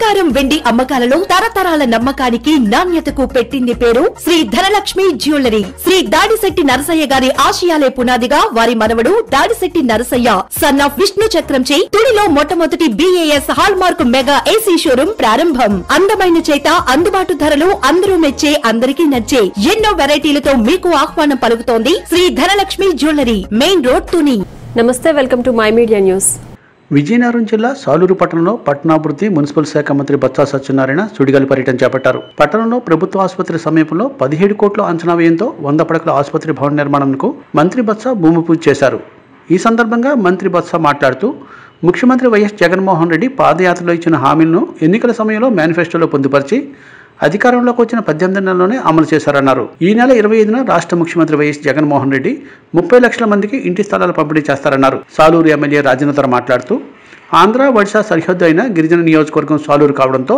బంగారం వెండి అమ్మకాలలో తరతరాల నమ్మకానికి నాణ్యతకు పెట్టింది పేరు శ్రీ ధనలక్ష్మి జ్యువెలరీ. శ్రీ దాడిశెట్టి నరసయ్య గారి ఆశయాలే పునాదిగా వారి మనవడు దాడిశెట్టి నరసయ్య సన్ ఆఫ్ విష్ణు చక్రంచే తుడిలో మొట్టమొదటి BIS hallmark mega AC showroom ప్రారంభం. అందమైన చేత అందుబాటు ధరలు అందరూ మెచ్చే అందరికీ నచ్చే ఎన్నో వెరైటీలతో మీకు ఆహ్వానం పలుకుతోంది Shri Dhanalakshmi jewellery. Main road Tuni. నమస్తే welcome to my media news. Vizianagaram జిల్లా సాలూరు పట్టణంలో పట్టణాభివృద్ధి మున్సిపల్ శాఖ మంత్రి బొత్స సత్యనారాయణ సుడిగాలి పర్యటన చేపట్టారు. పట్టణంలో ప్రభుత్వ ఆసుపత్రి సమీపంలో పదిహేడు కోట్ల అంచనా వ్యయంతో వంద పడకల ఆసుపత్రి భవన నిర్మాణంకు మంత్రి బొత్స భూమి పూజ చేశారు. ఈ సందర్భంగా మంత్రి బొత్స మాట్లాడుతూ ముఖ్యమంత్రి వైఎస్ జగన్మోహన్ రెడ్డి పాదయాత్రలో ఇచ్చిన హామీలను ఎన్నికల సమయంలో మేనిఫెస్టోలో పొందుపరిచి అధికారంలోకి వచ్చిన పద్దెనిమిది నెలల్లోనే అమలు చేశారన్నారు. ఈ నెల ఇరవై ఐదున రాష్ట్ర ముఖ్యమంత్రి వైఎస్ జగన్మోహన్ రెడ్డి ముప్పై లక్షల మందికి ఇంటి స్థలాలు పంపిణీ చేస్తారన్నారు. సాలూరు ఎమ్మెల్యే రాజేంద్ర మాట్లాడుతూ ఆంధ్ర ఒడిశా సరిహద్దు అయిన గిరిజన నియోజకవర్గం సాలూరు కావడంతో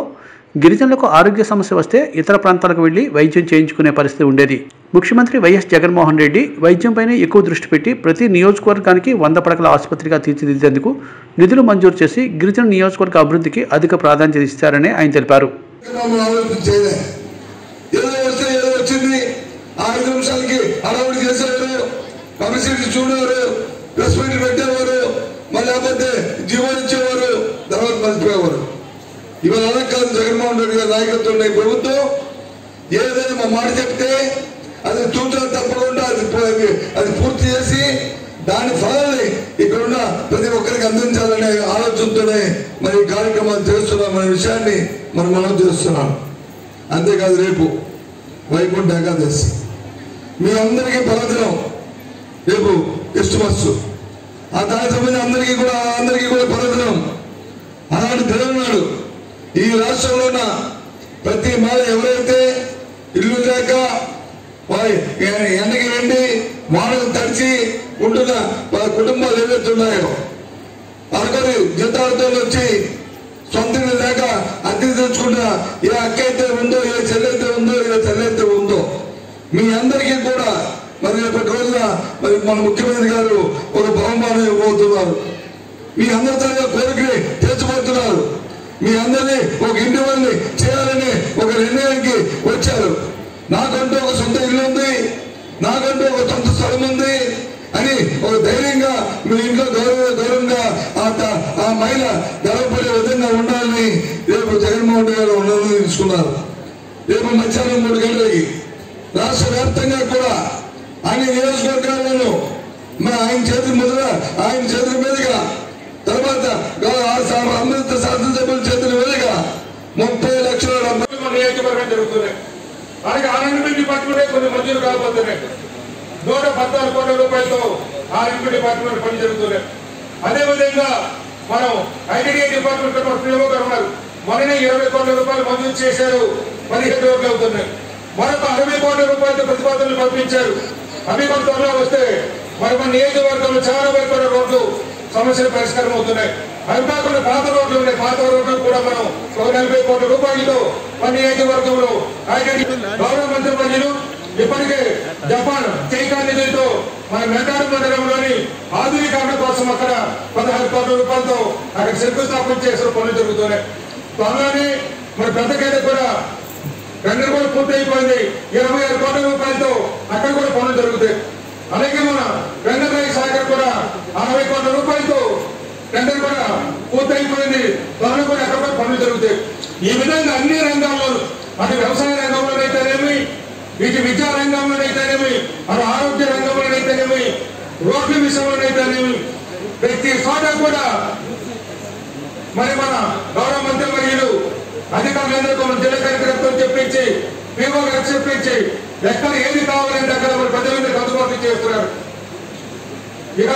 గిరిజనులకు ఆరోగ్య సమస్య వస్తే ఇతర ప్రాంతాలకు వెళ్ళి వైద్యం చేయించుకునే పరిస్థితి ఉండేది. ముఖ్యమంత్రి వైఎస్ జగన్మోహన్ రెడ్డి వైద్యంపైనే ఎక్కువ దృష్టి పెట్టి ప్రతి నియోజకవర్గానికి వంద పడకల ఆసుపత్రిగా తీర్చిదిద్దేందుకు నిధులు మంజూరు చేసి గిరిజన నియోజకవర్గ అభివృద్ధికి అధిక ప్రాధాన్యత ఇస్తారని ఆయన తెలిపారు. మమ్మల్ని చేయలే. ఏదో వస్తే ఏదో వచ్చింది. ఆ ఐదు నిమిషాలకి అడవుడు చేసేవారు పబ్లిసిటీ చూడేవారు ప్రెస్ మీట్ పెట్టేవారు మళ్ళీ లేకపోతే జీవోలు ఇచ్చేవారు తర్వాత మర్చిపోయేవారు. ఇవాళ అలా కాదు జగన్మోహన్ రెడ్డి గారి నాయకత్వం ఈ ప్రభుత్వం. ఏదైనా మా మాట చెప్తే అది తూచా తప్పకుండా అది పూ- అది పూర్తి చేసి దాని ఫలాన్ని ఇక్కడున్న ప్రతి ఒక్కరికి అందించాలనే ఆలోచనతోనే మరి కార్యక్రమాలు చేస్తున్నాం అనే విషయాన్ని మనం మనం చేస్తున్నాం. అంతేకాదు రేపు వైకుంఠ ఏకాదశి. మీ అందరికీ పర్వదినం రేపు క్రిస్మస్. ఆ దానికి అందరికీ కూడా అందరికీ కూడా పర్వదినం అలాంటి తెలంగాణ ఈ రాష్ట్రంలో ఉన్న ప్రతి మాల ఎవరైతే ఇల్లు లేక వారి ఎండకి వెండి వానకు తడిచి ఉంటున్న వాళ్ళ కుటుంబాలు ఏదైతే ఉన్నాయో అనుకొని జీతాలతో వచ్చి సొంత ఇల్లు లేక అద్దె తెచ్చుకుంటున్న ఏ అక్క అయితే ఉందో ఏ చెల్లైతే ఉందో ఏ చెల్లైతే ఉందో మీ అందరికీ కూడా మరి రేపటి రోజున మరి మన ముఖ్యమంత్రి గారు ఒక బహుమానం ఇవ్వబోతున్నారు. మీ అందరి తరగతి కోరికని తీర్చబోతున్నారు. మీ అందరినీ ఒక ఇంటి వాళ్ళని చేయాలని ఒక నిర్ణయానికి వచ్చారు. నాకంటూ ఒక సొంత ఇల్లు ఉంది నాకంటూ ఒక సొంత స్థలం ఉంది అని ఒక ధైర్యంగా మీ ఇంట్లో గౌరవ గౌరవంగా ఆ మహిళ గర్వపడే విధంగా ఉండాలని రేపు జగన్మోహన్ రెడ్డి గారు ఉండాలని తీసుకున్నారు. రేపు మధ్యాహ్నం మూడు గంటలకి రాష్ట్ర వ్యాప్తంగా కూడా అన్ని నియోజకవర్గాలను మా ఆయన చేతుల మీద ఆయన చేతుల మీదుగా తర్వాత గౌరవ ఆ సా- అమృత శాసనసభ్యుల చేతుల మీదుగా ముప్పై లక్షల నియోజకవర్గం జరుగుతున్నాయి. అలాగే ఆర్ఎంపీ పట్టుకునే కొన్ని మంజూరు కాకపోతున్నాయి. నూట పద్నాలుగు కోట్ల రూపాయలతో ఆ ఇంటి డిపార్ట్మెంట్ పని జరుగుతున్నాయి అదేవిధంగా మనం ఐటీడీ డిపార్ట్మెంట్ కూడా గారు ఉన్నారు. మొన్ననే ఇరవై కోట్ల రూపాయలు మంజూరు చేశారు. పదిహేడు రోజులు అవుతున్నాయి. మరొక అరవై కోట్ల రూపాయలతో ప్రతిపాదనలు పంపించారు. అవి త్వరలో వస్తే మరి మన నియోజకవర్గంలో చాలా వరకు రోడ్లు సమస్యలు పరిష్కారం అవుతున్నాయి. అవి కాకుండా పాత రోడ్లు ఉన్నాయి. పాత రోడ్లు కూడా మనం ఒక నలభై కోట్ల రూపాయలతో మన నియోజకవర్గంలో ఐటీడీ గౌరవ మంత్రి ఇప్పటికే జపాన్ చైకా నిధులతో మన మెటాడు మండలంలోని ఆధునీకరణ కోసం అక్కడ పదహారు కోట్ల రూపాయలతో అక్కడ శంకుస్థాపన చేసిన పనులు జరుగుతున్నాయి. త్వరలోనే మన పెద్దకైతే కూడా టెండర్ కూడా పూర్తయిపోయింది. ఇరవై ఆరు కోట్ల రూపాయలతో అక్కడ కూడా పనులు జరుగుతాయి. అలాగే మన వెంకటరాయ సాగర్ కూడా అరవై కోట్ల రూపాయలతో టెండర్ కూడా పూర్తయిపోయింది. త్వరలో కూడా అక్కడ కూడా పనులు జరుగుతాయి. ఈ విధంగా అన్ని రంగాల్లో అటు వ్యవసాయ రంగంలోనైతేనేమి ఇటు విద్యా రంగంలోనైతేనేమి మరి ఆరోగ్య రంగంలోనైతేనేమి రోడ్ల విషయంలోనైతేనేమి ప్రతి చోట కూడా మరి మన గౌరవ మంత్రి వర్యులు అధికారులందరితో మన జిల్లా కలెక్టర్తో చెప్పించి పీఓ గారు చెప్పించి ఎక్కడ ఏది కావాలంటే అక్కడ మన ప్రజలందరికీ అందుబాటు చేస్తున్నారు. ఇక